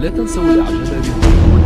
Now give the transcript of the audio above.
لا تنسوا الإعجاب بالفيديو